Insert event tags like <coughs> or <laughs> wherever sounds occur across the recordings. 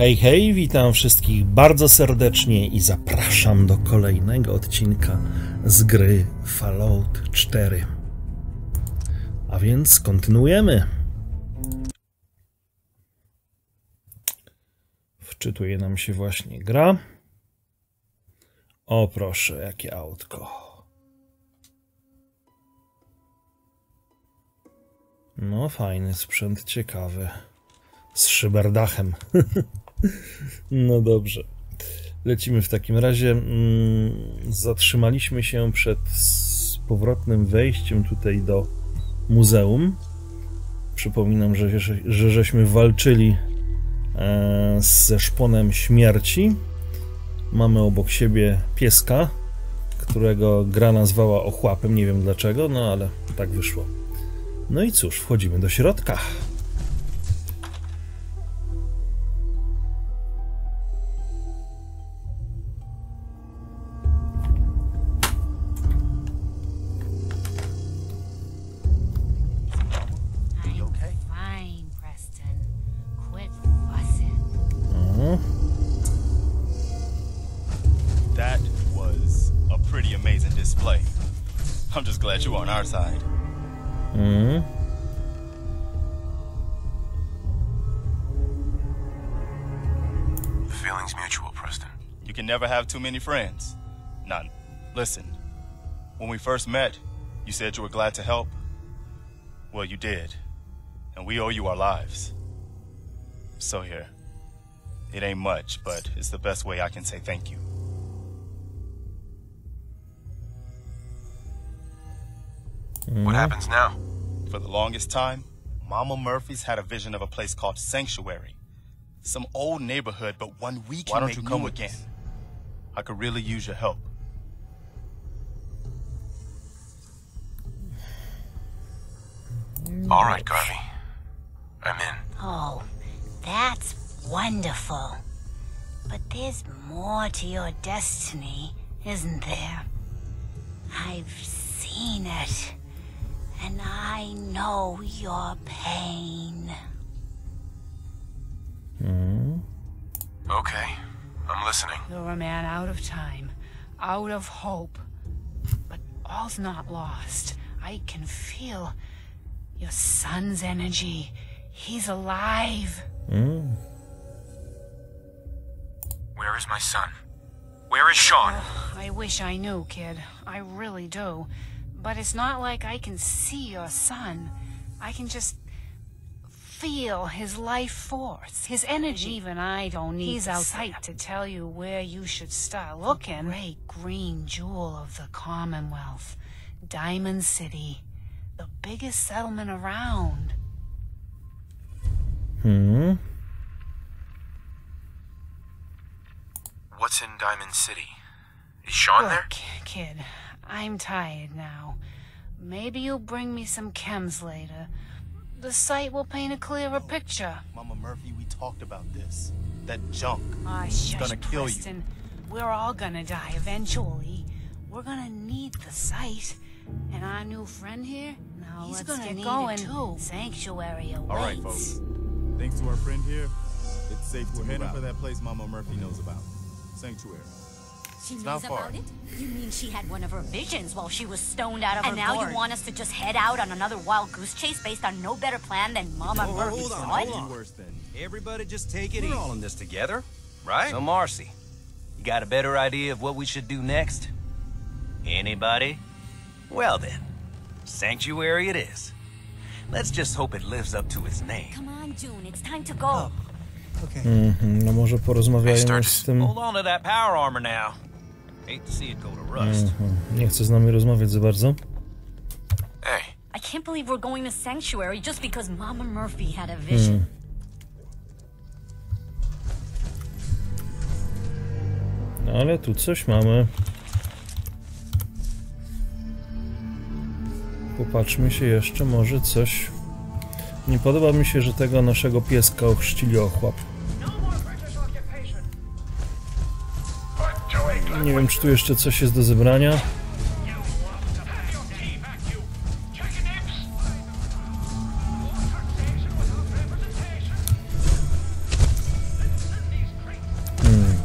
Hej, hej, witam wszystkich bardzo serdecznie i zapraszam do kolejnego odcinka z gry Fallout 4. A więc kontynuujemy. Wczytuje nam się właśnie gra. O proszę, jakie autko. No, fajny sprzęt, ciekawy. Z szyberdachem. <laughs> no dobrze. Lecimy w takim razie. Mm, zatrzymaliśmy się przed powrotnym wejściem tutaj do muzeum. Przypominam, że, że, że żeśmy walczyli e, ze szponem śmierci. Mamy obok siebie pieska, którego gra nazwała ochłapem. Nie wiem dlaczego, no ale tak wyszło. No i cóż, wchodzimy do środka. Have too many friends. None. Listen, when we first met, you said you were glad to help. Well, you did. And we owe you our lives. So here. It ain't much, but it's the best way I can say thank you. What happens now? For the longest time, Mama Murphy's had a vision of a place called Sanctuary. Some old neighborhood, but one we can Why don't make you come again. us? I could really use your help. All right, Garvey. I'm in. Oh, that's wonderful. But there's more to your destiny, isn't there? I've seen it. And I know your pain. Hmm? Okay, I'm listening. You're a man out of time, out of hope. But all's not lost. I can feel your son's energy. He's alive. Mm. Where is my son? Where is Sean? I wish I knew, kid. I really do. But it's not like I can see your son. I can just feel his life force, his energy. Even I don't need He's outside to tell you where you should start looking. The great green jewel of the Commonwealth. Diamond City. The biggest settlement around. Hmm. What's in Diamond City? Is Sean there? Look, kid, I'm tired now. Maybe you'll bring me some chems later. The site will paint a clearer picture. Mama Murphy, we talked about this. That junk. Ah, shush, gonna kill you. We're all gonna die eventually. We're gonna need the site. And our new friend here, now He's let's gonna get need going. it too. Sanctuary awaits. All right, folks. Thanks to our friend here, it's safe We're to heading for that place Mama Murphy knows about. Sanctuary. She It's knows not far. about it? You mean she had one of her visions while she was stoned out of And her now gourd? you want us to just head out on another wild goose chase based on no better plan than Mama Oh, Murphy hold on, thought? hold on. Worse than. Everybody just take it We're easy. all in this together, right? So, Marcy, you got a better idea of what we should do next? Anybody? Well then, Sanctuary it is. Let's just hope it lives up to its name. Come on, June, it's time to go. Okay. Mhm, No może porozmawiajmy Start. z tym. Hold on to that power armor now. Mhm. Nie chce z nami rozmawiać za bardzo. Hey, I can't believe we're going to Sanctuary just because Mama Murphy had a vision. No ale tu coś mamy. Popatrzmy się jeszcze, może coś. Nie podoba mi się, że tego naszego pieska ochrzcili ochłap. Nie wiem, czy tu jeszcze coś jest do zebrania. Hmm.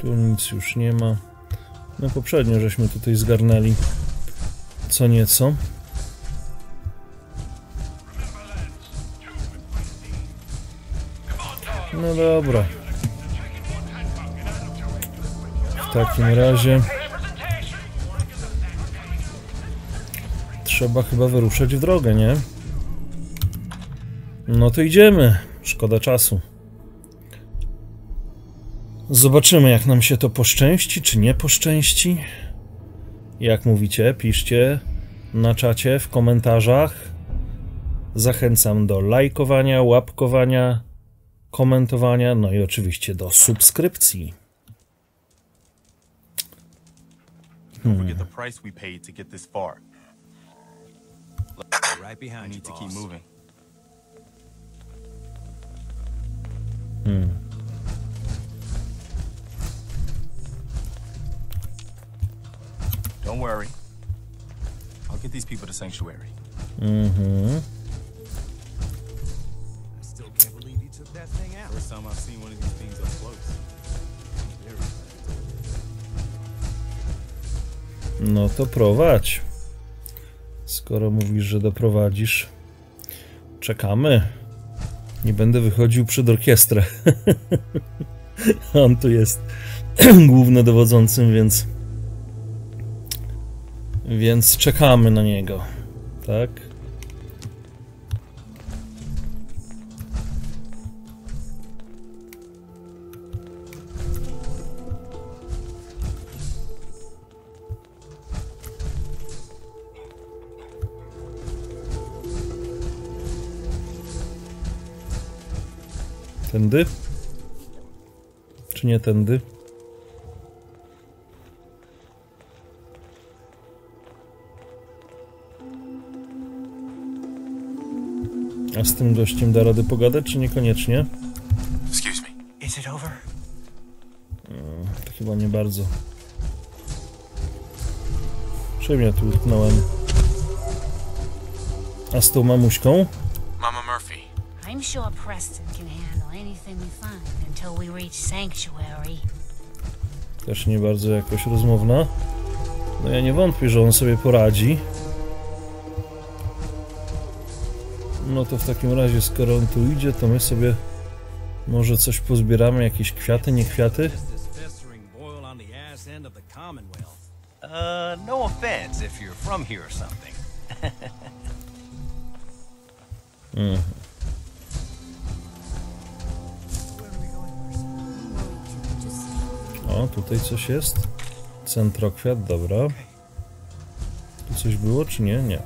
Tu nic już nie ma. No poprzednio żeśmy tutaj zgarnęli co nieco. No dobra. W takim razie trzeba chyba wyruszać w drogę, nie? No to idziemy. Szkoda czasu. Zobaczymy, jak nam się to poszczęści, czy nie poszczęści. Jak mówicie, piszcie na czacie, w komentarzach. Zachęcam do lajkowania, łapkowania, komentowania, no i oczywiście do subskrypcji. <coughs> Boss. moving. Don't worry. I'll get these people to Sanctuary. Mhm. I that thing out. First time I've seen one of these things up close. No to prowadź. Skoro mówisz, że doprowadzisz, czekamy. Nie będę wychodził przed orkiestrę. <laughs> On tu jest <clears throat> głównodowodzącym, więc. Więc czekamy na niego. Tak? Tędy? Czy nie tędy? A z tym gościem da rady pogadać, czy niekoniecznie? Excuse me. Is it over? To chyba nie bardzo. Ja tu utknąłem? A z tą mamuśką? Mama Murphy. I'm sure Preston can handle anything we find until we reach Sanctuary. Też nie bardzo jakoś rozmowna. No ja nie wątpię, że on sobie poradzi. No to w takim razie, skoro on tu idzie, to my sobie może coś pozbieramy, jakieś kwiaty, nie kwiaty? Uh, no offense if you're from here or something. O, <laughs> tutaj coś jest. Centrokwiat, dobra. Tu coś było, czy nie? Nie.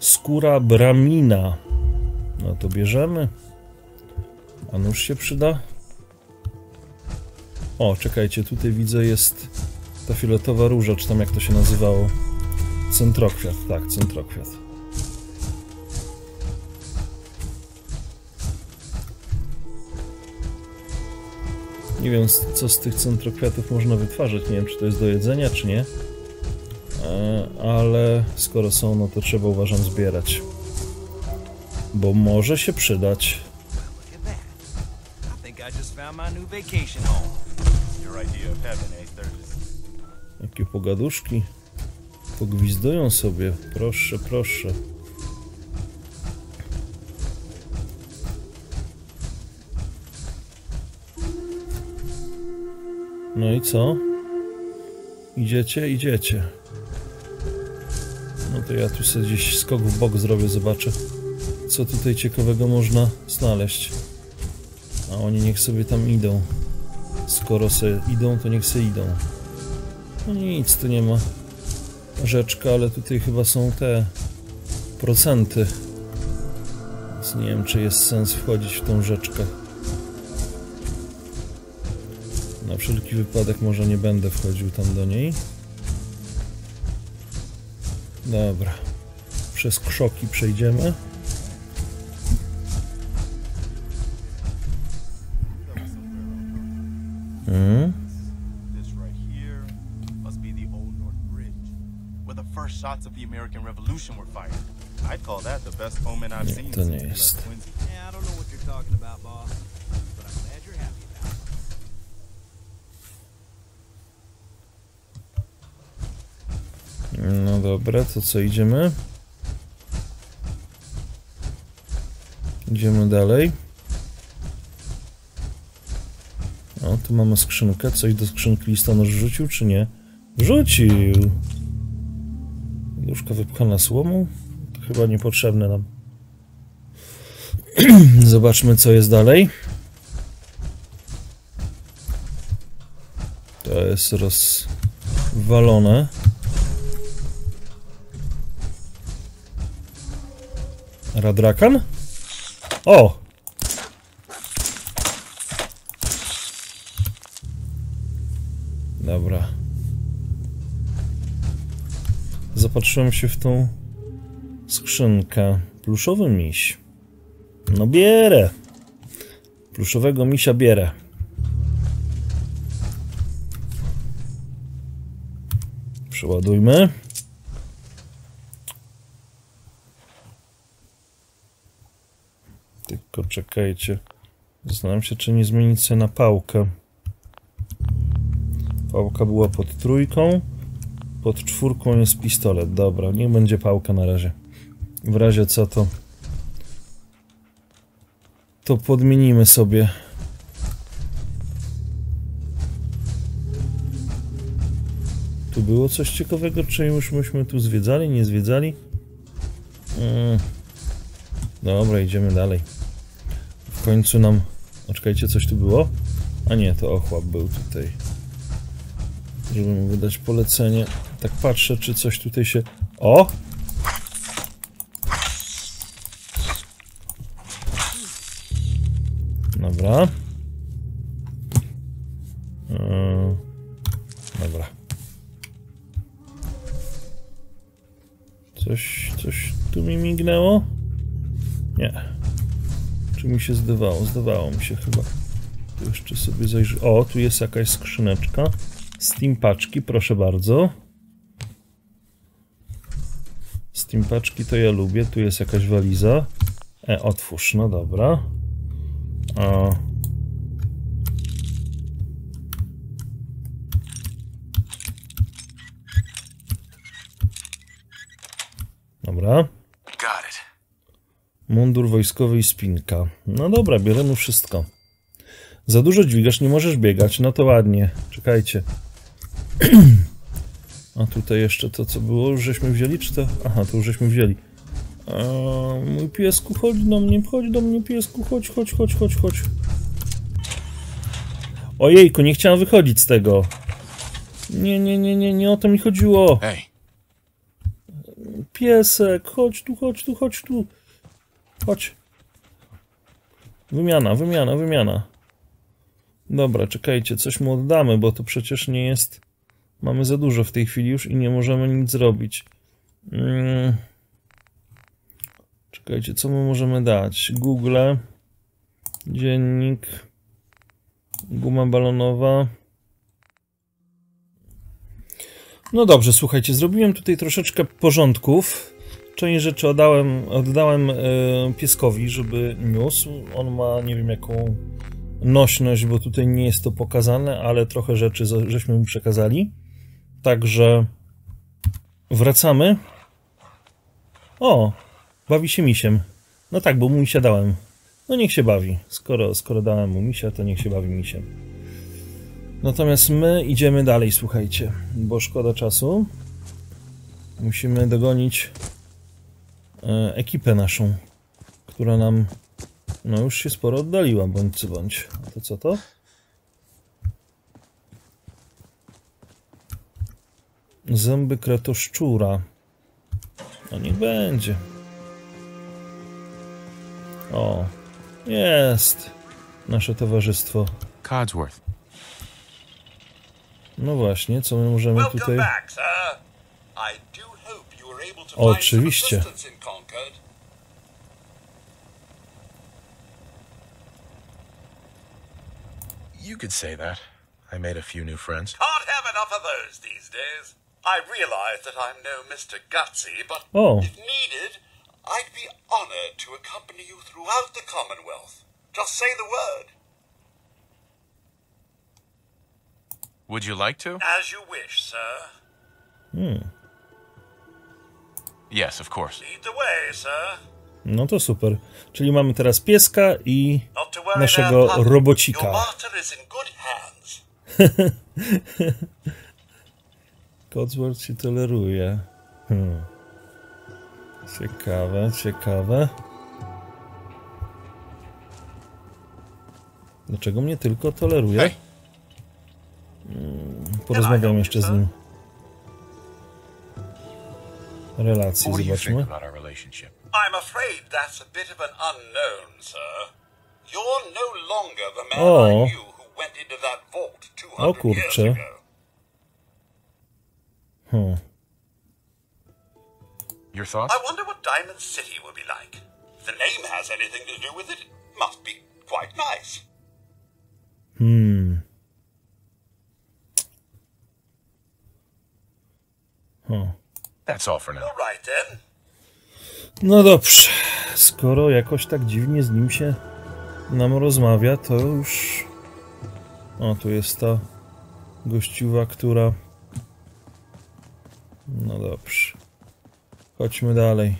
Skóra bramina. No to bierzemy. A nóż się przyda? O, czekajcie, tutaj widzę jest ta fioletowa róża, czy tam jak to się nazywało. Centrokwiat, tak, centrokwiat. Nie wiem, co z tych centrokwiatów można wytwarzać. Nie wiem, czy to jest do jedzenia, czy nie. E, ale skoro są, no to trzeba uważam zbierać. Bo może się przydać. Jakie pogaduszki. Pogwizdują sobie. Proszę, proszę. No i co? Idziecie? Idziecie. No to ja tu sobie gdzieś skok w bok zrobię, zobaczę, co tutaj ciekawego można znaleźć. A oni niech sobie tam idą. Skoro se idą, to niech se idą. No nic, tu nie ma rzeczka, ale tutaj chyba są te procenty. Więc nie wiem, czy jest sens wchodzić w tą rzeczkę. Na wszelki wypadek może nie będę wchodził tam do niej. Dobra. Przez krzoki przejdziemy. Mhm. This right here must be the Old North Bridge, where the first shots of the American Revolution were fired. I'd call that the best omen I've Nie, seen to nie since we left jest. Quincy. Yeah, I don't know what you're talking about, boss. But I'm glad you're happy about it. No dobra, to co, idziemy? Idziemy dalej. O, tu mamy skrzynkę. Coś do skrzynki listonosz wrzucił, czy nie? Wrzucił! Nóżka wypchana słomą? To chyba niepotrzebne nam. <clears throat> Zobaczmy, co jest dalej. To jest rozwalone. Radrakan? O! Dobra. Zapatrzyłem się w tą skrzynkę. Pluszowy miś. No bierę. Pluszowego misia bierę. Przeładujmy. Tylko czekajcie. Zastanawiam się, czy nie zmienić sobie na pałkę. Pałka była pod trójką. Pod czwórką jest pistolet. Dobra, niech będzie pałka na razie. W razie co to... To podmienimy sobie. Tu było coś ciekawego, czy już myśmy tu zwiedzali, nie zwiedzali? Mm. Dobra, idziemy dalej. W końcu nam... O, czekajcie, coś tu było? A nie, to ochłap był tutaj. Żeby mu wydać polecenie. Tak patrzę, czy coś tutaj się... O! Dobra. Czy mi się zdawało? Zdawało mi się chyba. Tu jeszcze sobie zajrzę. O, tu jest jakaś skrzyneczka. Steam paczki, proszę bardzo. Steam paczki to ja lubię. Tu jest jakaś waliza. E, otwórz, no dobra. A. Dobra. Got it. Mundur wojskowy i spinka. No dobra, bierzemy wszystko. Za dużo dźwigasz, nie możesz biegać. No to ładnie. Czekajcie. <clears throat> A tutaj jeszcze to, co było, już żeśmy wzięli, czy to... Aha, to już żeśmy wzięli. A, mój piesku, chodź do mnie, chodź do mnie, piesku, chodź, chodź, chodź, chodź, chodź. Ojejku, nie chciałem wychodzić z tego. Nie, nie, nie, nie, nie o to mi chodziło. Hey, Piesek, chodź tu, chodź tu, chodź tu. Chodź. Wymiana, wymiana, wymiana. Dobra, czekajcie, coś mu oddamy, bo to przecież nie jest... Mamy za dużo w tej chwili już i nie możemy nic zrobić. Mm. Czekajcie, co my możemy dać? Google. Dziennik. Guma balonowa. No dobrze, słuchajcie, zrobiłem tutaj troszeczkę porządków. Część rzeczy oddałem, oddałem e, pieskowi, żeby niósł. On ma nie wiem jaką nośność, bo tutaj nie jest to pokazane, ale trochę rzeczy żeśmy mu przekazali. Także wracamy. O, bawi się misiem. No tak, bo mu misia dałem. No niech się bawi. Skoro, skoro dałem mu misia, to niech się bawi misiem. Natomiast my idziemy dalej, słuchajcie, bo szkoda czasu. Musimy dogonić ekipę naszą, która nam no już się sporo oddaliła, bądź co bądź. A to co to? Zęby kretoszczura. No niech będzie. O, jest nasze towarzystwo. Codsworth. No właśnie, co my możemy tutaj... Welcome back, sir. I do oczywiście. assistance. You could say that. I made a few new friends. Can't have enough of those these days. I realize that I'm no Mr. Gutsy, but O, if needed, I'd be honored to accompany you throughout the Commonwealth. Just say the word. Would you like to? As you wish, sir. Hmm. Yes, of course. Lead the way, sir. No to super. Czyli mamy teraz pieska i naszego robocika. Your master is in good hands. <laughs> Codsworth się toleruje. Hmm. Ciekawe, ciekawe. Dlaczego mnie tylko toleruje? Hmm, Porozmawiam jeszcze z nim. Relacje What do you think zobaczmy. about our relationship? I'm afraid that's a bit of an unknown, sir. You're no longer the man O. I knew who went into that vault 200 O kurczę. years ago. Hmm. Your thoughts? I wonder what Diamond City will be like. If the name has anything to do with it, it must be quite nice. Hmm. Hmm. That's all for now. All right then. No dobrze. Skoro jakoś tak dziwnie z nim się nam rozmawia, to już. O, tu jest ta gościuwa, która. No dobrze. Chodźmy dalej.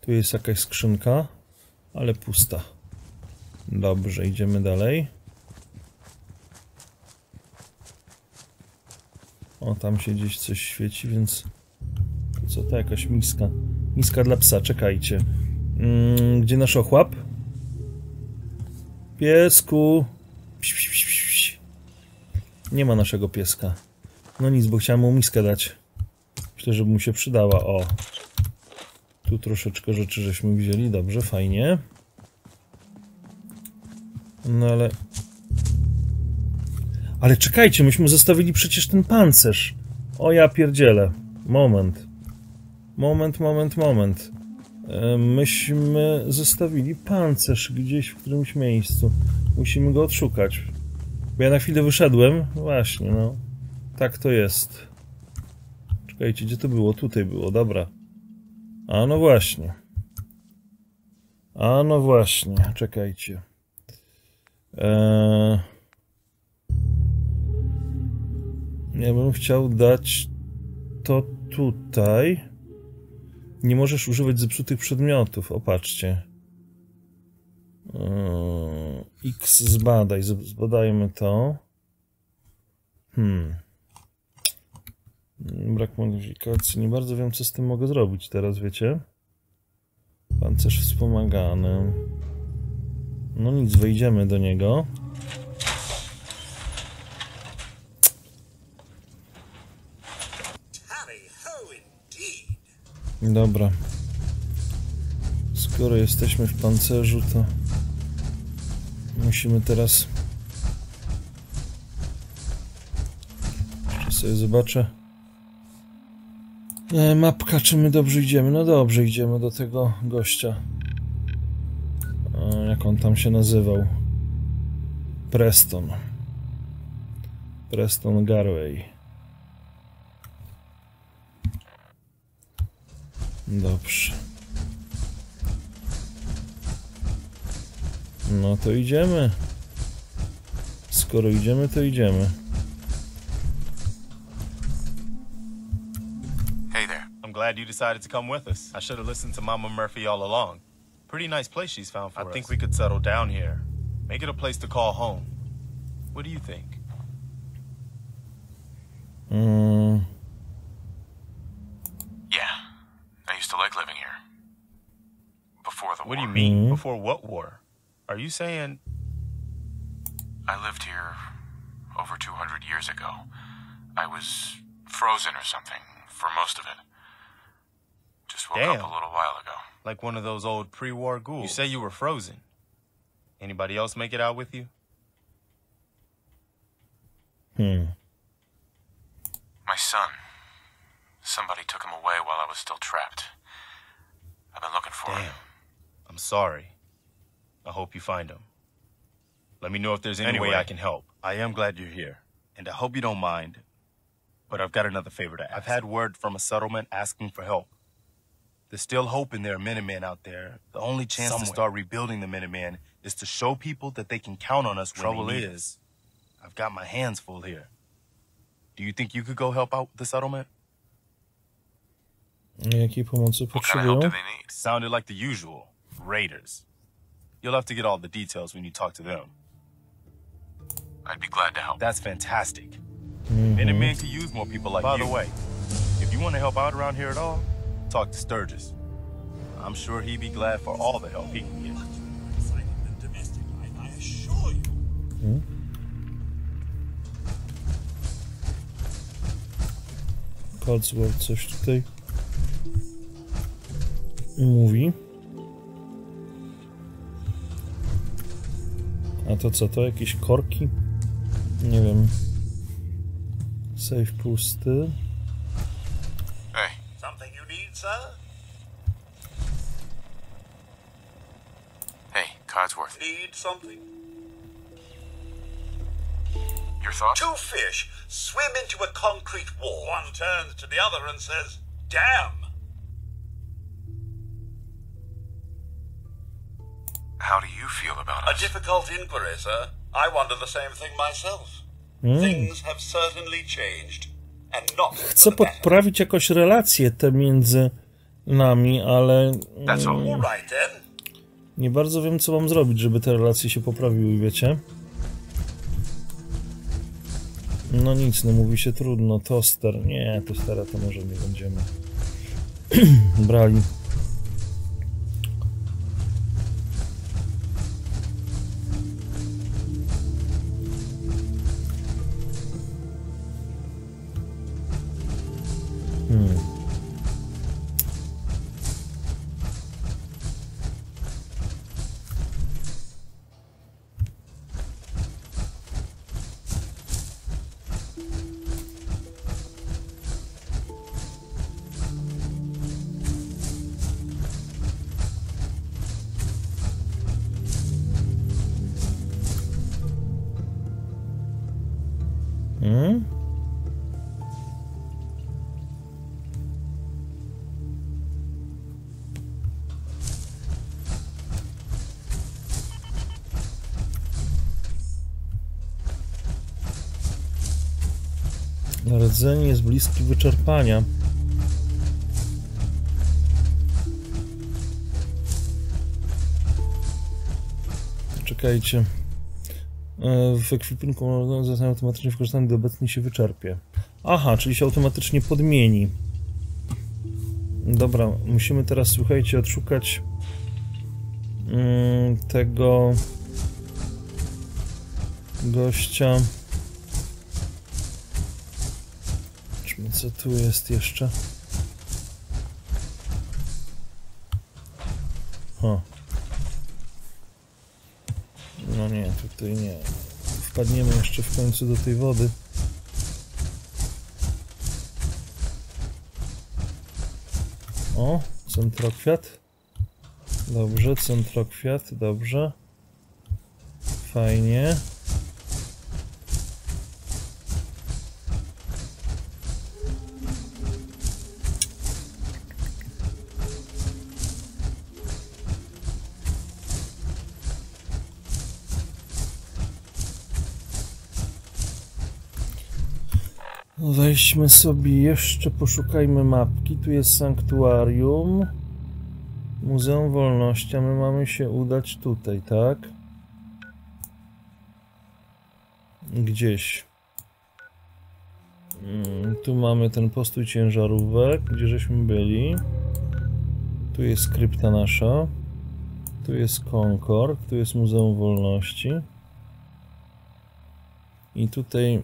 Tu jest jakaś skrzynka, ale pusta. Dobrze, idziemy dalej. O, tam się gdzieś coś świeci, więc... Co to? Jakaś miska. Miska dla psa, czekajcie. Mm, gdzie nasz ochłap? Piesku! Nie ma naszego pieska. No nic, bo chciałem mu miskę dać. Myślę, że by mu się przydała. O! Tu troszeczkę rzeczy żeśmy wzięli. Dobrze, fajnie. No ale... Ale czekajcie, myśmy zostawili przecież ten pancerz. O ja pierdzielę. Moment. Moment, moment, moment. E, Myśmy zostawili pancerz gdzieś w którymś miejscu. Musimy go odszukać. Bo ja na chwilę wyszedłem. Właśnie, no. Tak to jest. Czekajcie, gdzie to było? Tutaj było, dobra. A no właśnie. A no właśnie, czekajcie. Eee... Ja bym chciał dać to tutaj. Nie możesz używać zepsutych przedmiotów. Opatrzcie. X zbadaj. Zbadajmy to. Hmm. Brak modyfikacji. Nie bardzo wiem, co z tym mogę zrobić teraz, wiecie? Pancerz wspomagany. No nic, wejdziemy do niego. Dobra. Skoro jesteśmy w pancerzu, to musimy teraz. Jeszcze sobie zobaczę. E, mapka, czy my dobrze idziemy? No dobrze, idziemy do tego gościa. E, jak on tam się nazywał? Preston. Preston Garway. Dobrze. No to idziemy. Skoro idziemy, to idziemy. Hey there. I'm glad you decided to come with us. I should have listened to Mama Murphy all along. Pretty nice place she's found for I us. think we could settle down here. Make it a place to call home. What do you think? Mm, Yeah. I used to like living here. Before the What do you mean? Mhm. Before what war? Are you saying I lived here over 200 years ago. I was frozen or something for most of it. Just woke up Damn. a little while ago. like one of those old pre-war ghouls? You say you were frozen. Anybody else make it out with you? hmm. My son. Somebody took him away while I was still trapped. I've been looking for him. Damn. I'm sorry. I hope you find him. Let me know if there's any way I can help. I am glad you're here, and I hope you don't mind, but I've got another favor to ask. I've had word from a settlement asking for help. There's still hope in there are Minutemen out there. The only chance to start rebuilding the Minutemen is to show people that they can count on us when Trouble they need is, I've got my hands full here. Do you think you could go help out with the settlement? Jakiej pomocy What kind of help potrzebują? do they need? Sounded like the usual. Raiders. You'll have to get all the details when you talk to them. I'd be glad to help. That's fantastic. Mhm. Minutemen could use more people like By you. By the way, if you want to help out around here at all, talk to Sturgis. I'm sure he'd be glad for all the help he can get. Exciting than domestic life, I assure you. Codsworth coś tutaj mówi. A to co, to jakieś korki? Nie wiem. Safe pusty. Hey, Something you need, sir? hey, Codsworth. Need something? Your thoughts? Two fish swim into a concrete wall. One turns to the other and says, Damn! Feel about A difficult inquiry, sir. I wonder the same thing myself. Mm. Things have certainly changed. And not Chcę podprawić jakoś relacje te między nami, ale That's all. mm, All right then. nie bardzo wiem, co mam zrobić, żeby te relacje się poprawiły, wiecie? No nic, no mówi się trudno. Toster. Nie, tostera to może nie będziemy <clears throat> brali. Rdzenie jest bliski wyczerpania. Czekajcie. E, W ekwipunku zostanie automatycznie wykorzystany, gdy obecnie się wyczerpie. Aha, czyli się automatycznie podmieni. Dobra, musimy teraz, słuchajcie, odszukać mm, tego gościa. Co tu jest jeszcze. O. No nie, tutaj nie. Wpadniemy jeszcze w końcu do tej wody. O, centrokwiat. Dobrze, centrokwiat, dobrze. Fajnie. Weźmy sobie jeszcze, poszukajmy mapki. Tu jest sanktuarium. Muzeum Wolności, a my mamy się udać tutaj, tak? Gdzieś. Mm, Tu mamy ten postój ciężarówek, gdzie żeśmy byli. Tu jest krypta nasza. Tu jest Concord, tu jest Muzeum Wolności. I tutaj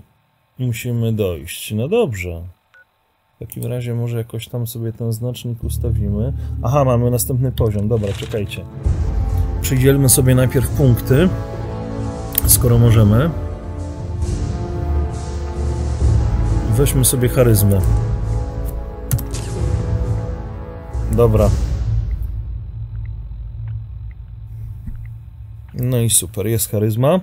musimy dojść. No dobrze. W takim razie może jakoś tam sobie ten znacznik ustawimy. Aha, mamy następny poziom. Dobra, czekajcie. Przydzielmy sobie najpierw punkty, skoro możemy. Weźmy sobie charyzmę. Dobra. No i super, jest charyzma.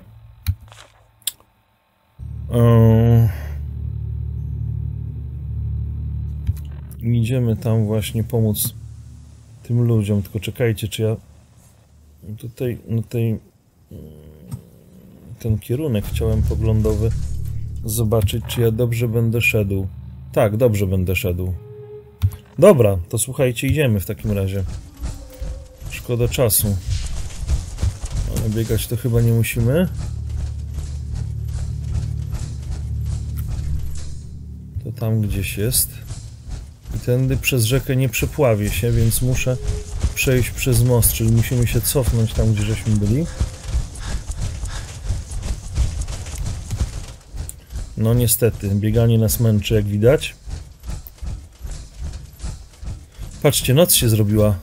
Idziemy tam właśnie pomóc tym ludziom. Tylko czekajcie, czy ja tutaj na tej mm, ten kierunek chciałem poglądowy zobaczyć, czy ja dobrze będę szedł. Tak, dobrze będę szedł. Dobra, to słuchajcie, idziemy w takim razie. Szkoda czasu. Ale biegać to chyba nie musimy. To tam gdzieś jest. Tędy przez rzekę nie przepławię się, więc muszę przejść przez most, czyli musimy się cofnąć tam, gdzie żeśmy byli. No niestety, bieganie nas męczy, jak widać. Patrzcie, noc się zrobiła.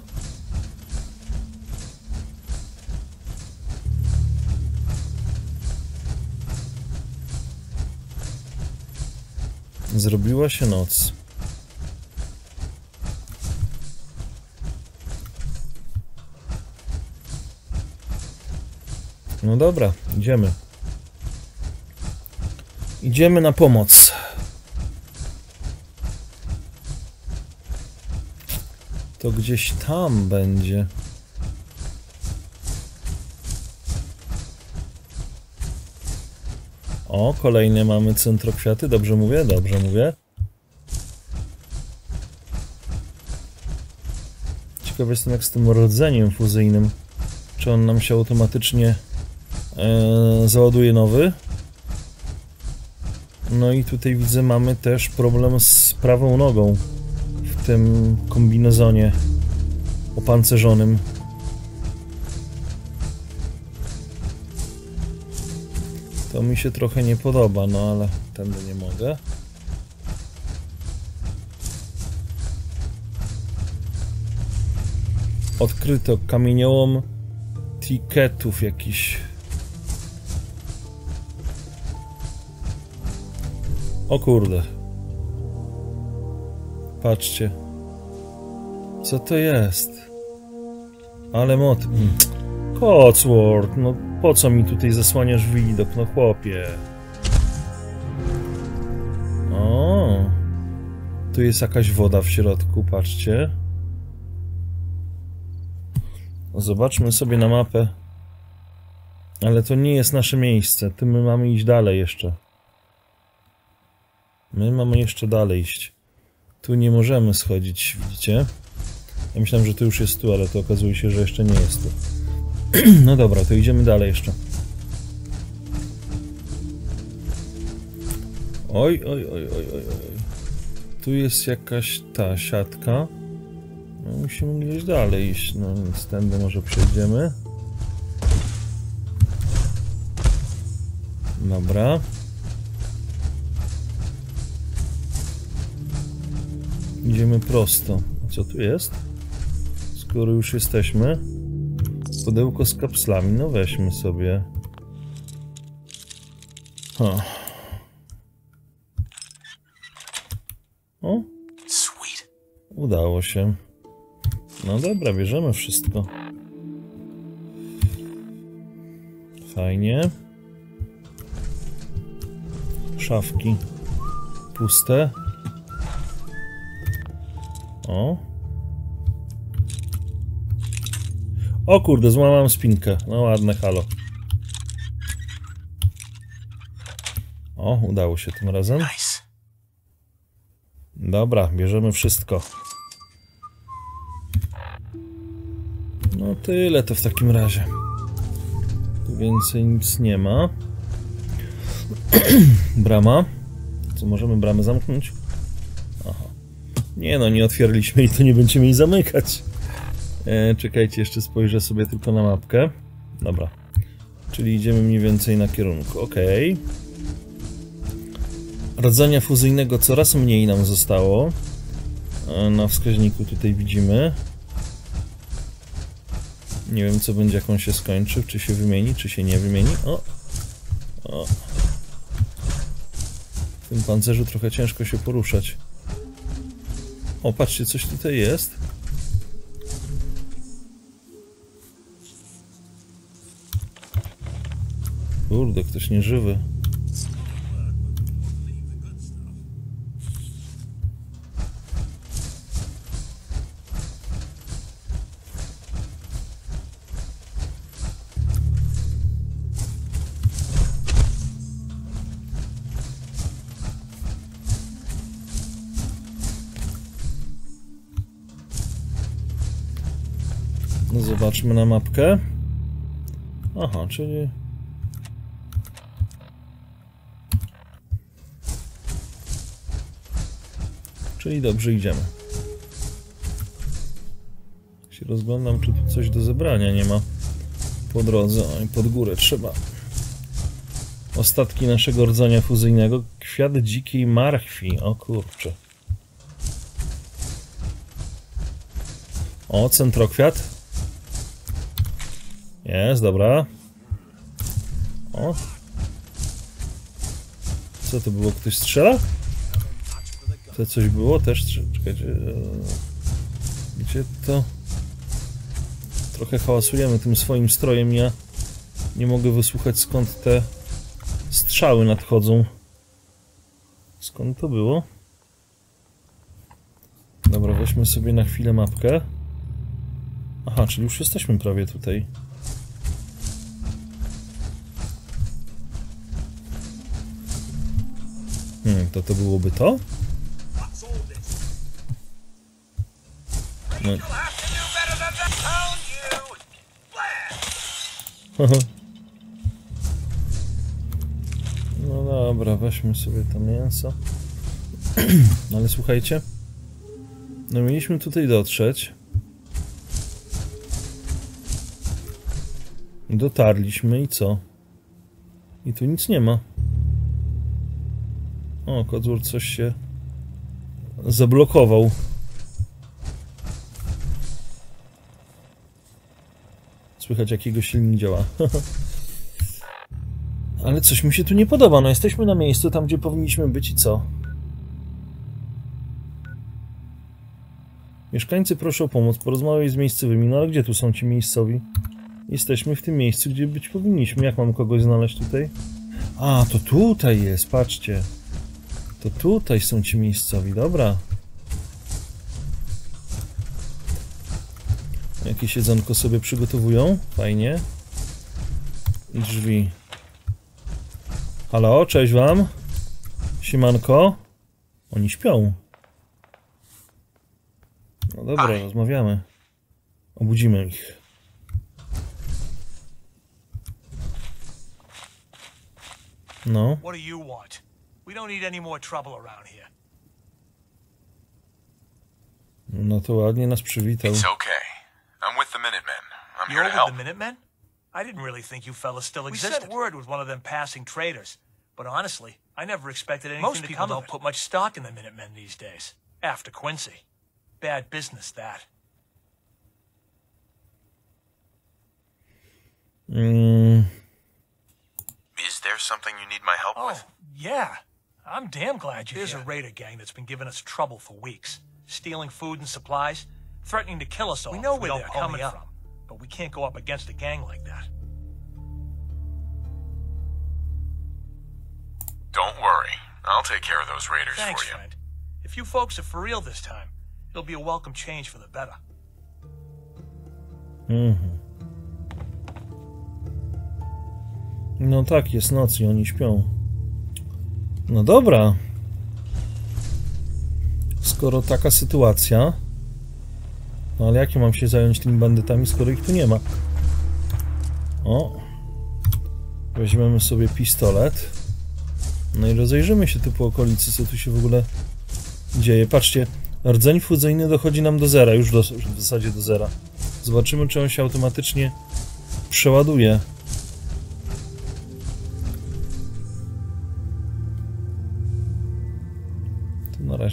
Zrobiła się noc. No dobra, idziemy. Idziemy na pomoc. To gdzieś tam będzie. O, kolejne mamy centrokwiaty. Dobrze mówię? Dobrze mówię. Ciekawy jestem jak z tym rdzeniem fuzyjnym. Czy on nam się automatycznie e, załaduje nowy? No i tutaj widzę mamy też problem z prawą nogą w tym kombinezonie opancerzonym. To mi się trochę nie podoba, no ale tędy nie mogę. Odkryto kamieniołom tiketów jakiś. O kurde. Patrzcie. Co to jest? Ale mot... mm. Cotsworth, no po co mi tutaj zasłaniasz widok, no chłopie? O, tu jest jakaś woda w środku, patrzcie. Zobaczmy sobie na mapę. Ale to nie jest nasze miejsce, tu my mamy iść dalej jeszcze. My mamy jeszcze dalej iść. Tu nie możemy schodzić, widzicie? Ja myślałem, że to już jest tu, ale to okazuje się, że jeszcze nie jest tu. <clears throat> No dobra, to idziemy dalej jeszcze. Oj, oj, oj, oj, oj, oj. Tu jest jakaś ta siatka. No, musimy gdzieś dalej iść. No więc tędy może przejdziemy. Dobra. Idziemy prosto. Co tu jest? Skoro już jesteśmy. Pudełko z kapslami. No weźmy sobie. Ha. O, Sweet. udało się. No dobra, bierzemy wszystko. Fajnie. Szafki puste. O. O kurde, złamałem spinkę. No ładne halo. O, udało się tym razem. Dobra, bierzemy wszystko. No tyle to w takim razie. Tu więcej nic nie ma. <clears throat> Brama. Co, możemy bramę zamknąć? Nie no, nie otwieraliśmy i to nie będziemy jej zamykać. E, czekajcie, jeszcze spojrzę sobie tylko na mapkę. Dobra. Czyli idziemy mniej więcej na kierunku. Ok. Rdzenia fuzyjnego coraz mniej nam zostało. E, Na wskaźniku tutaj widzimy. Nie wiem, co będzie, jak on się skończy. Czy się wymieni, czy się nie wymieni. O! o. W tym pancerzu trochę ciężko się poruszać. O, patrzcie, coś tutaj jest. Kurde, ktoś nieżywy. Zobaczmy na mapkę. Aha, czyli... Czyli dobrze idziemy. Się rozglądam, czy tu coś do zebrania nie ma po drodze. I pod górę trzeba. Ostatki naszego rdzenia fuzyjnego. Kwiat dzikiej marchwi. O kurczę. O, centrokwiat. Jest, dobra. O. Co to było? Ktoś strzela? To coś było też? Czekajcie. Gdzie to? Trochę hałasujemy tym swoim strojem. Ja nie mogę wysłuchać skąd te strzały nadchodzą. Skąd to było? Dobra, weźmy sobie na chwilę mapkę. Aha, czyli już jesteśmy prawie tutaj. To to byłoby to? No. No dobra, weźmy sobie to mięso. <clears throat> Ale słuchajcie. No mieliśmy tutaj dotrzeć. Dotarliśmy i co? I tu nic nie ma. O, Kodzur coś się zablokował. Słychać jakiego silnik działa. <laughs> Ale coś mi się tu nie podoba. No jesteśmy na miejscu, tam gdzie powinniśmy być i co? Mieszkańcy proszę o pomoc, porozmawiaj z miejscowymi. No ale gdzie tu są ci miejscowi? Jesteśmy w tym miejscu, gdzie być powinniśmy. Jak mam kogoś znaleźć tutaj? A, to tutaj jest, patrzcie. To tutaj są ci miejscowi, dobra. Jakieś jedzonko sobie przygotowują, fajnie. I drzwi. Halo, cześć wam. Siemanko. Oni śpią. No dobra, rozmawiamy. Obudzimy ich. No. What do you want? We don't need any more trouble around here. No to ładnie nas przywitał. It's okay. I'm with the Minutemen. I'm You're here to with help. the Minutemen? I didn't really think you fellas still existed. We existed. sent word with one of them passing traders, but honestly, I never expected anything Most to people come of don't put much stock in the Minutemen these days. After Quincy. Bad business, that. Mm, Is there something you need my help Oh, with? yeah. I'm damn glad you're There's here. a raider gang that's been giving us trouble for weeks, stealing food and supplies, threatening to kill us all. We know where don't they're coming up. from. but we can't go up against a gang like that. Don't worry. I'll take care of those raiders Thanks, for you. friend. If you folks are for real this time, it'll be a welcome change for the better. mhm. No tak, jest noc i oni śpią. No dobra. Skoro taka sytuacja... No ale jakie mam się zająć tymi bandytami, skoro ich tu nie ma? O. Weźmiemy sobie pistolet. No i rozejrzymy się tu po okolicy, co tu się w ogóle dzieje. Patrzcie, rdzeń fuzyjny dochodzi nam do zera, już do, w zasadzie do zera. Zobaczymy, czy on się automatycznie przeładuje.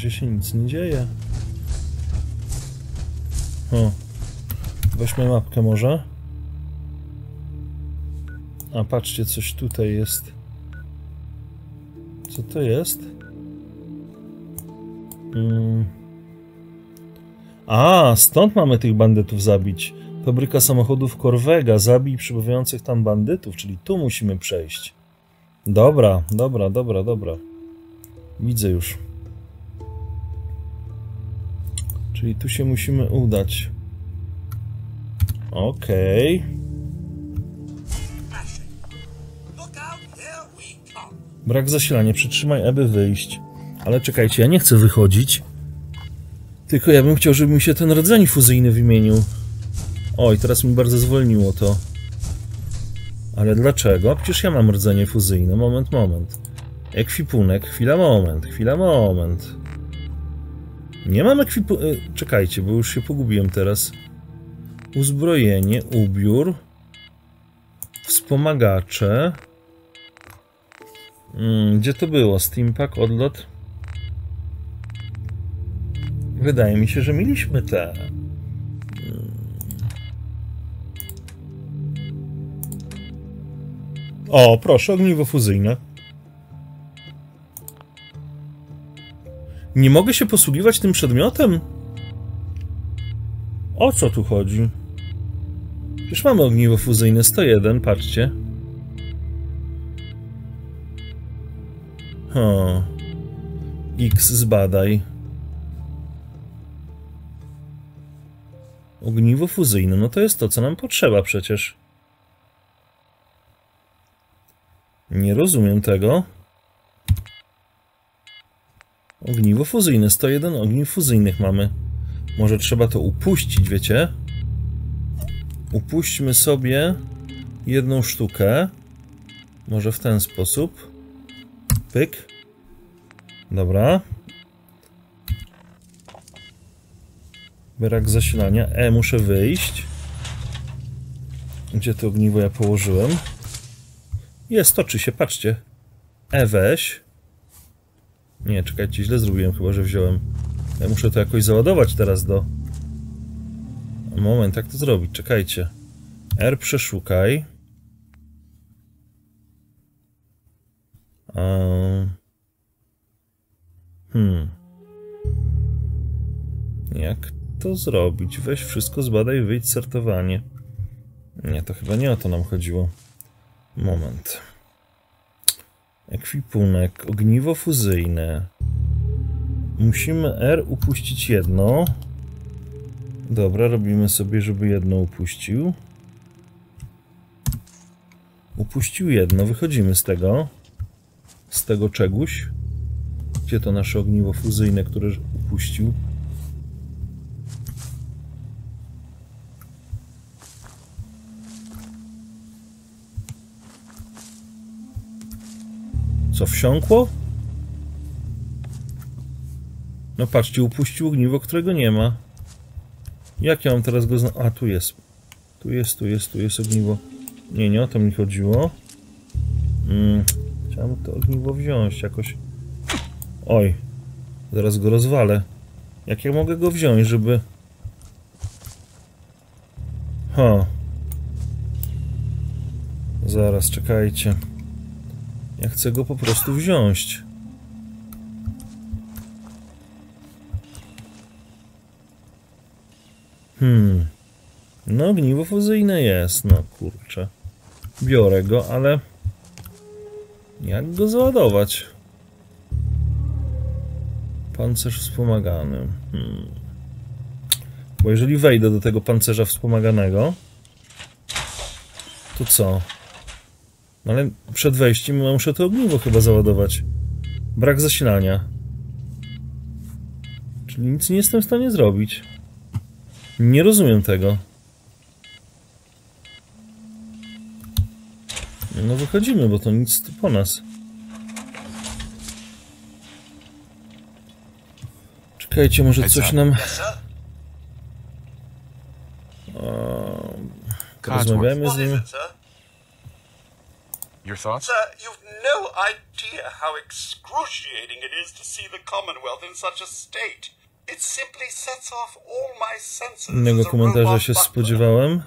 Razie się nic nie dzieje. O. Weźmy mapkę może. A patrzcie, coś tutaj jest. Co to jest? Mm. A, stąd mamy tych bandytów zabić. Fabryka samochodów Corvega. Zabij przybywających tam bandytów, czyli tu musimy przejść. Dobra, dobra, dobra, dobra. Widzę już. Czyli tu się musimy udać. Okej. Brak zasilania. Przytrzymaj, aby wyjść. Ale czekajcie, ja nie chcę wychodzić. Tylko ja bym chciał, żeby mi się ten rdzeń fuzyjny wymienił. Oj, teraz mi bardzo zwolniło to. Ale dlaczego? Przecież ja mam rdzenie fuzyjne. Moment, moment. Ekwipunek. Chwila, moment. Chwila, moment. Nie mam ekwipu... y, Czekajcie, bo już się pogubiłem teraz. Uzbrojenie, ubiór. Wspomagacze. Mm, gdzie to było? Steampack, odlot? Wydaje mi się, że mieliśmy te. Mm. O, proszę, ogniwo fuzyjne. Nie mogę się posługiwać tym przedmiotem? O co tu chodzi? Już mamy ogniwo fuzyjne 101, patrzcie. Ha. X zbadaj. Ogniwo fuzyjne, no to jest to, co nam potrzeba przecież. Nie rozumiem tego. Ogniwo fuzyjne, 101 ogniw fuzyjnych mamy. Może trzeba to upuścić, wiecie? Upuśćmy sobie jedną sztukę. Może w ten sposób. Pyk. Dobra. Brak zasilania. E, muszę wyjść. Gdzie to ogniwo ja położyłem? Jest, toczy się, patrzcie. E, weź. Nie, czekajcie, źle zrobiłem, chyba że wziąłem. Ja muszę to jakoś załadować teraz do... Moment, jak to zrobić? Czekajcie. R przeszukaj. Um. Hmm. Jak to zrobić? Weź wszystko, zbadaj, wyjdź sortowanie. Nie, to chyba nie o to nam chodziło. Moment. Ekwipunek, ogniwo fuzyjne. Musimy R upuścić jedno. Dobra, robimy sobie, żeby jedno upuścił. Upuścił jedno, wychodzimy z tego. Z tego czegoś. Gdzie to nasze ogniwo fuzyjne, które upuścił? Co, wsiąkło? No patrzcie, upuścił ogniwo, którego nie ma. Jak ja mam teraz go znaleźć? A, tu jest. Tu jest, tu jest, tu jest ogniwo. Nie, nie o to mi chodziło. Mm, chciałem to ogniwo wziąć jakoś. Oj, zaraz go rozwalę. Jak ja mogę go wziąć, żeby... Ha. Zaraz, czekajcie. Ja chcę go po prostu wziąć. Hmm. No, ogniwo fuzyjne jest, no kurczę. Biorę go, ale... Jak go załadować? Pancerz wspomagany. Hmm. Bo jeżeli wejdę do tego pancerza wspomaganego, to co? Ale przed wejściem muszę to ogniwo chyba załadować. Brak zasilania. Czyli nic nie jestem w stanie zrobić. Nie rozumiem tego. No wychodzimy, bo to nic tu po nas. Czekajcie, może coś nam... O, Porozmawiamy z nim. Your thoughts? Sir, you've no idea how excruciating it is to see the Commonwealth in such a state. It simply sets off all my senses Innego komentarza robot się spodziewałem.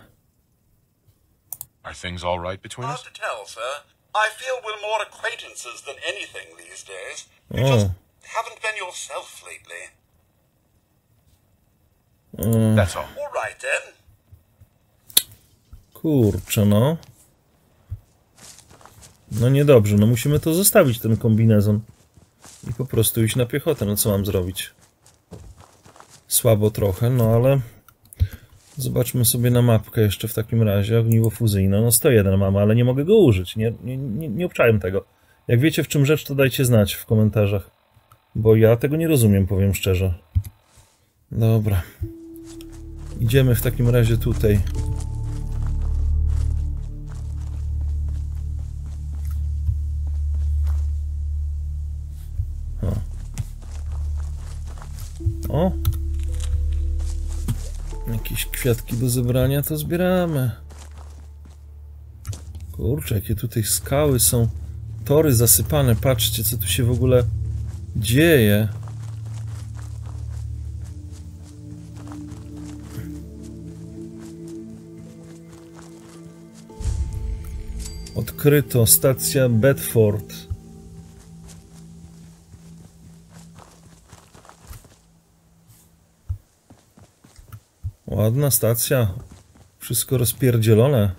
Are things all right between us? Hard us? to tell, sir. I feel we're more acquaintances than anything these days. You Oh. just haven't been yourself lately. Mm, That's all. All right then. Kurczę, no. No niedobrze, no musimy to zostawić, ten kombinezon. I po prostu iść na piechotę, no co mam zrobić? Słabo trochę, no ale... Zobaczmy sobie na mapkę jeszcze w takim razie. Ogniwo fuzyjne, no 101 mamy, ale nie mogę go użyć, nie, nie, nie, nie obczałem tego. Jak wiecie w czym rzecz, to dajcie znać w komentarzach. Bo ja tego nie rozumiem, powiem szczerze. Dobra. Idziemy w takim razie tutaj. O. Jakieś kwiatki do zebrania to zbieramy. Kurczę, jakie tutaj skały są. Tory zasypane. Patrzcie, co tu się w ogóle dzieje. Odkryto stacja Bedford. Ładna stacja. Wszystko rozpierdzielone.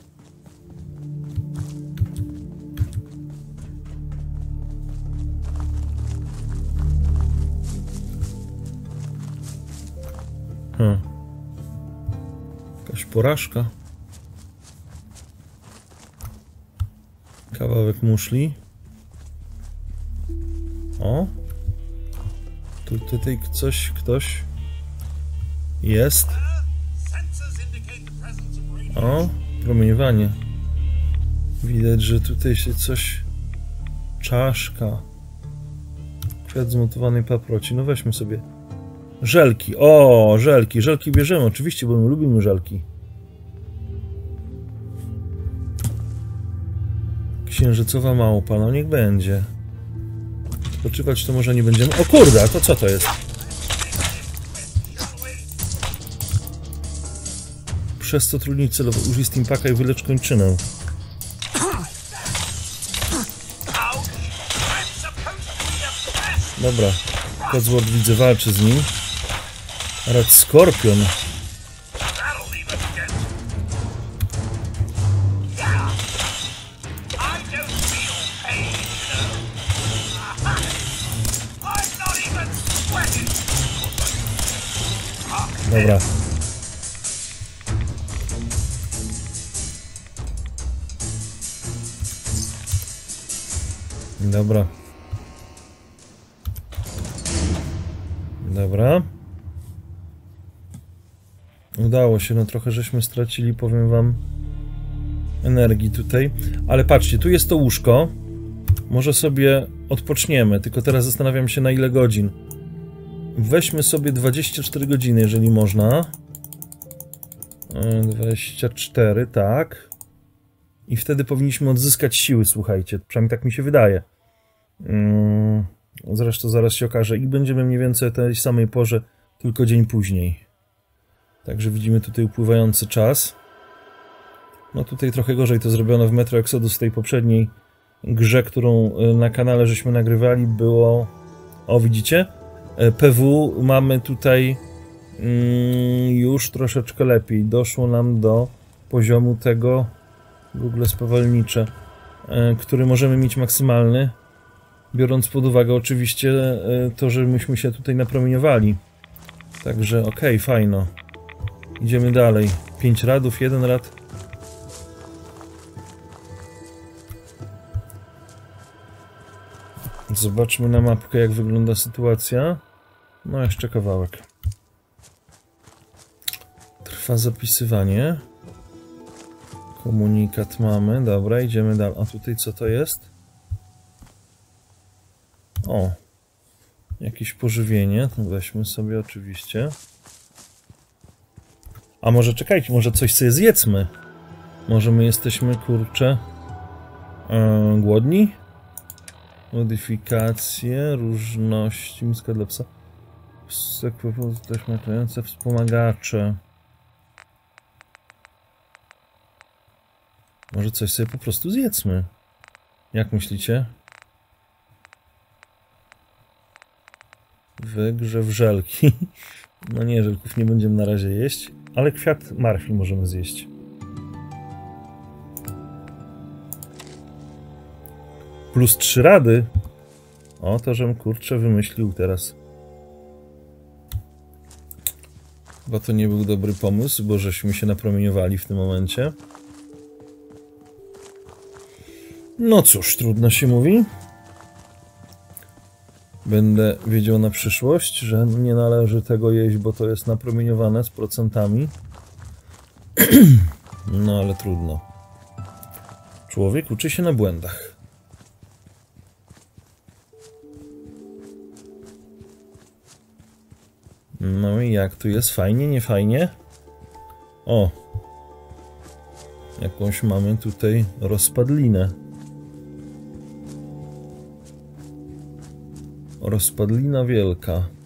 Hmm. Jakaś porażka. Kawałek muszli. O. Tu, tutaj coś, ktoś jest. O, promieniowanie. Widać, że tutaj się coś... Czaszka. Kwiat zmontowanej paproci. No weźmy sobie. Żelki. O, żelki. Żelki bierzemy, oczywiście, bo my lubimy żelki. Księżycowa małpa, no niech będzie. Spoczywać to może nie będziemy. O kurde, to co to jest? Przez to trudniej celowo użyj steampaka i wylecz kończynę. Dobra. Codsword widzę, walczy z nim. Rad Skorpion. Udało się, no trochę żeśmy stracili, powiem wam, energii tutaj. Ale patrzcie, tu jest to łóżko. Może sobie odpoczniemy, tylko teraz zastanawiam się na ile godzin. Weźmy sobie 24 godziny, jeżeli można. 24, tak. I wtedy powinniśmy odzyskać siły, słuchajcie. Przynajmniej tak mi się wydaje. Zresztą zaraz się okaże. I będziemy mniej więcej o tej samej porze, tylko dzień później. Także widzimy tutaj upływający czas. No tutaj trochę gorzej to zrobiono w Metro Exodus w tej poprzedniej grze, którą na kanale żeśmy nagrywali. Było... O, widzicie? PW mamy tutaj już troszeczkę lepiej. Doszło nam do poziomu tego Google spowolnicze, który możemy mieć maksymalny, biorąc pod uwagę oczywiście to, że myśmy się tutaj napromieniowali. Także okej, okay, fajno. Idziemy dalej. 5 radów, jeden rad. Zobaczmy na mapkę, jak wygląda sytuacja. No, jeszcze kawałek. Trwa zapisywanie. Komunikat mamy. Dobra, idziemy dalej. A tutaj co to jest? O. Jakieś pożywienie. Weźmy sobie oczywiście. A może czekajcie, może coś sobie zjedzmy. Może my jesteśmy, kurcze, yy, głodni? Modyfikacje, różności, miska dla psa. Też matujące wspomagacze. Może coś sobie po prostu zjedzmy. Jak myślicie? Wygrzew żelki. <laughs> No nie, żelków nie będziemy na razie jeść, ale kwiat marfi możemy zjeść. Plus trzy rady. O, to żem kurczę wymyślił teraz. Chyba to nie był dobry pomysł, bo żeśmy się napromieniowali w tym momencie. No cóż, trudno się mówi. Będę wiedział na przyszłość, że nie należy tego jeść, bo to jest napromieniowane z procentami. <clears throat> No ale trudno. Człowiek uczy się na błędach. No i jak tu jest? Fajnie, nie fajnie? O! Jakąś mamy tutaj rozpadlinę. Rozpadlina wielka.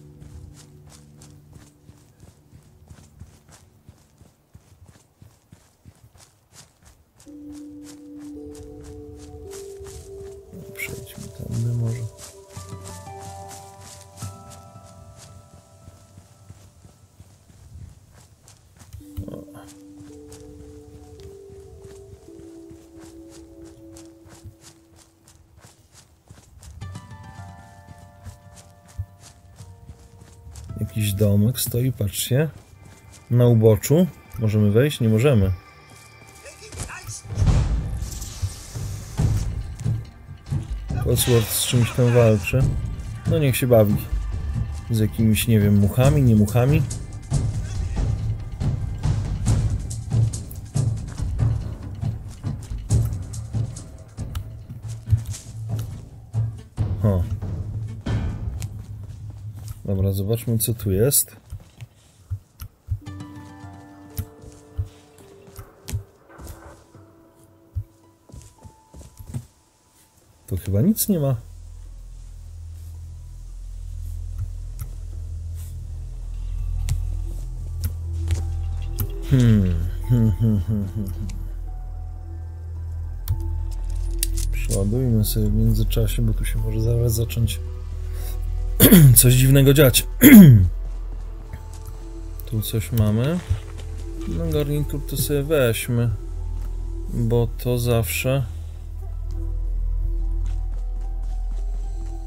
Stoi, patrzcie. Na uboczu. Możemy wejść? Nie możemy. Cotsworth z czymś tam walczy. No niech się bawi. Z jakimiś, nie wiem, muchami, nie muchami. O. Dobra, zobaczmy co tu jest. Chyba nic nie ma. Hmm. Hmm, hmm, hmm, hmm. Przeładujmy sobie w międzyczasie, bo tu się może zaraz zacząć <clears throat> coś dziwnego dziać. <clears throat> tu coś mamy. No garnitur to sobie weźmy, bo to zawsze...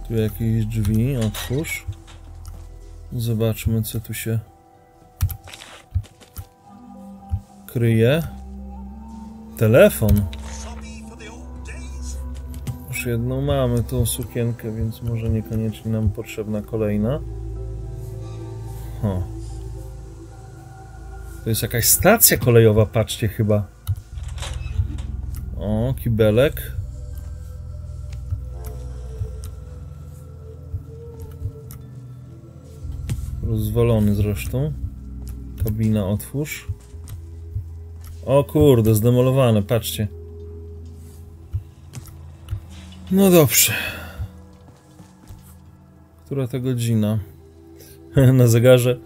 Tu jakieś drzwi, otwórz. Zobaczmy, co tu się kryje. Telefon. Już jedną mamy tą sukienkę, więc może niekoniecznie nam potrzebna kolejna. O. To jest jakaś stacja kolejowa, patrzcie chyba. O, kibelek. Rozwalony zresztą. Kabina otwórz. O kurde, zdemolowane, patrzcie. No dobrze. Która to godzina? <laughs> Na zegarze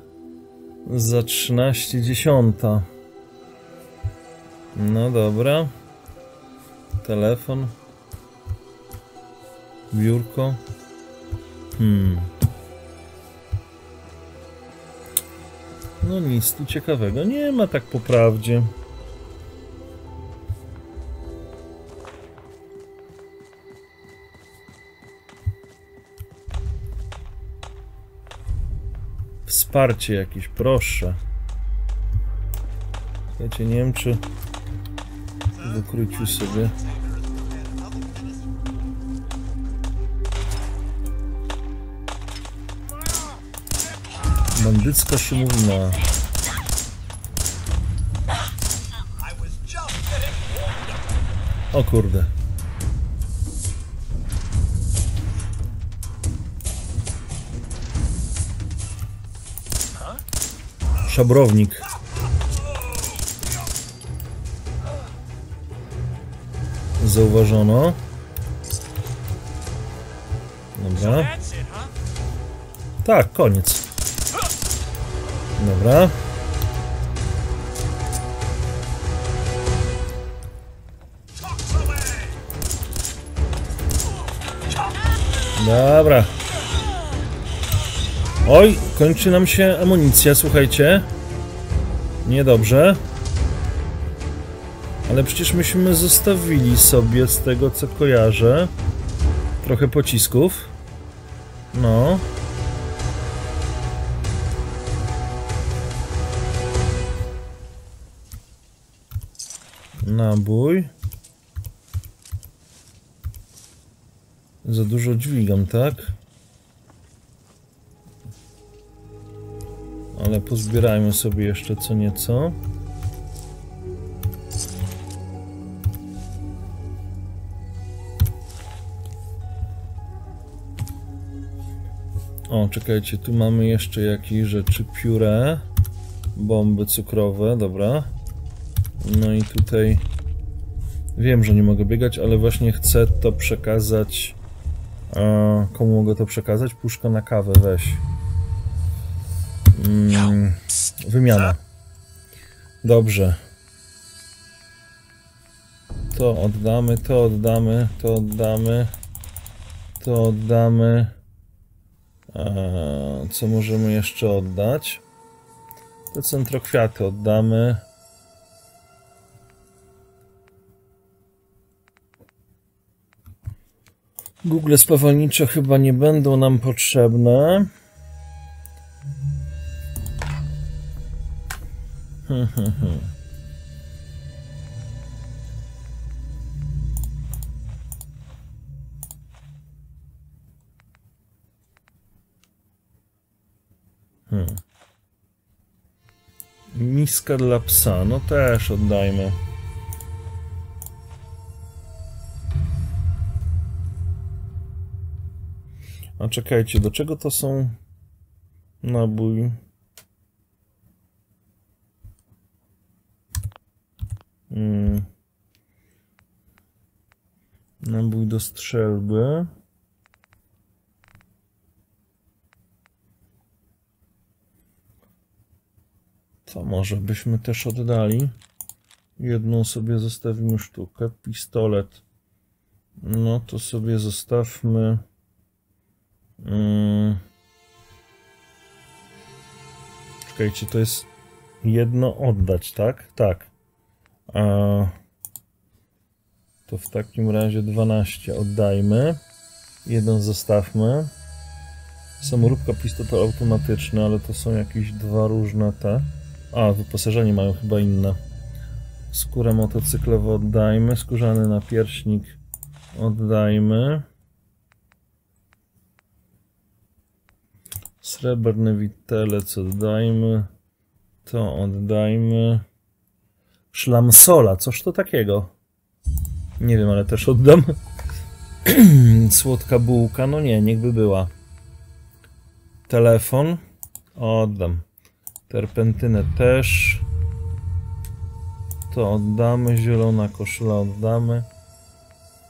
za 13.10. No dobra. Telefon. Biurko. Hmm. No nic tu ciekawego nie ma tak po prawdzie. Wsparcie jakieś, proszę. Słuchajcie, nie wiem czy w sobie Bandycka szumowina. O kurde. Szabrownik. Zauważono. Dobra. Tak, koniec. Dobra. Dobra. Oj, kończy nam się amunicja, słuchajcie. Niedobrze. Ale przecież myśmy zostawili sobie, z tego co kojarzę, trochę pocisków. spróbuj. Za dużo dźwigam, tak? Ale pozbierajmy sobie jeszcze co nieco. O, czekajcie, tu mamy jeszcze jakieś rzeczy, pióre, bomby cukrowe, dobra. No i tutaj wiem, że nie mogę biegać, ale właśnie chcę to przekazać. Komu mogę to przekazać? Puszka na kawę, weź. Mm, wymiana. Dobrze. To oddamy, to oddamy, to oddamy, to oddamy. Eee, co możemy jeszcze oddać? Te centrokwiaty oddamy. Google spawalnicze chyba nie będą nam potrzebne. Hmm, hmm, hmm. Hmm. Miska dla psa, no też oddajmy. A czekajcie, do czego to są nabój? Hmm. Nabój do strzelby. To może byśmy też oddali. Jedną sobie zostawimy sztukę. Pistolet. No to sobie zostawmy. Hmm. Czekajcie, to jest jedno oddać, tak? Tak. A to w takim razie 12 oddajmy. Jeden zostawmy. Samoróbka pistolet automatyczny, ale to są jakieś dwa różne te. A, wyposażenie mają chyba inne. Skórę motocyklową oddajmy. Skórzany napierśnik oddajmy. Srebrny witelec oddajmy. To oddajmy. Szlamsola, coż to takiego? Nie wiem, ale też oddam. <clears throat> Słodka bułka, no nie, niechby była. Telefon oddam. Terpentynę też. To oddamy. Zielona koszula oddamy.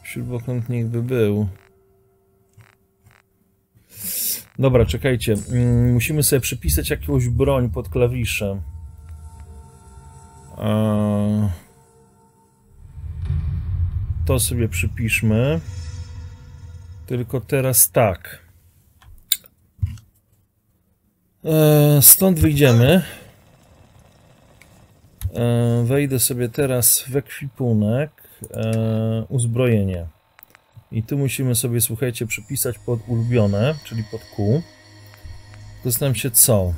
Śrubokręt niechby był. Dobra, czekajcie. Mm, musimy sobie przypisać jakąś broń pod klawisze. To sobie przypiszmy. Tylko teraz tak. E, stąd wyjdziemy. E, wejdę sobie teraz w ekwipunek, e, uzbrojenie. I tu musimy sobie, słuchajcie, przypisać pod ulubione, czyli pod Q. Zastanawiam się co.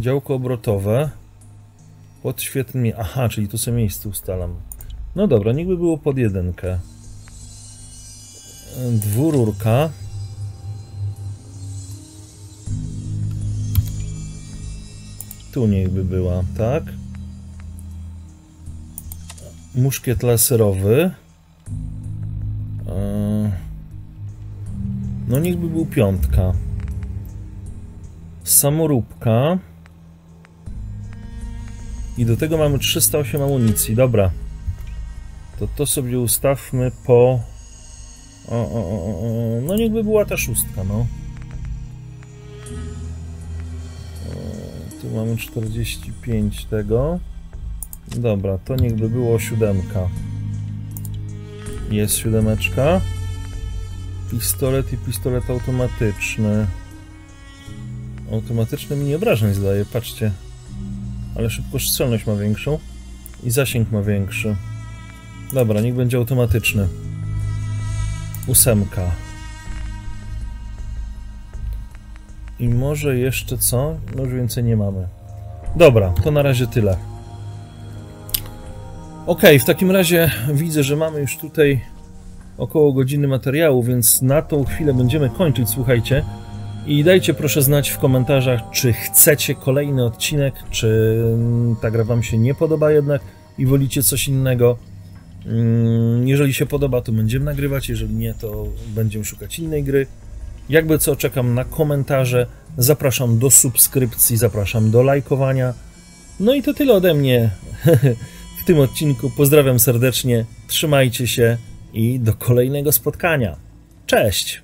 Działko obrotowe. Podświetlenie. Aha, czyli tu sobie miejsce ustalam. No dobra, niech by było pod jedynkę. Dwururka. Tu niechby była, tak? Muszkiet laserowy. No niechby był piątka. Samoróbka. I do tego mamy 308 amunicji. Dobra. To to sobie ustawmy po... O, o, o, o. No niechby była ta szóstka, no. Tu mamy 45 tego. Dobra, to niechby było siódemka. Jest siódemeczka. Pistolet i pistolet automatyczny. Automatyczny mi nie obrażeń zdaje, patrzcie. Ale szybkostrzelność ma większą i zasięg ma większy. Dobra, niech będzie automatyczny. Ósemka. I może jeszcze co? No już więcej nie mamy. Dobra, to na razie tyle. Ok, w takim razie widzę, że mamy już tutaj około godziny materiału, więc na tą chwilę będziemy kończyć, słuchajcie. I dajcie proszę znać w komentarzach, czy chcecie kolejny odcinek, czy ta gra wam się nie podoba jednak i wolicie coś innego. Mm, jeżeli się podoba, to będziemy nagrywać, jeżeli nie, to będziemy szukać innej gry. Jakby co, czekam na komentarze, zapraszam do subskrypcji, zapraszam do lajkowania. No i to tyle ode mnie <laughs> w tym odcinku. Pozdrawiam serdecznie, trzymajcie się i do kolejnego spotkania. Cześć!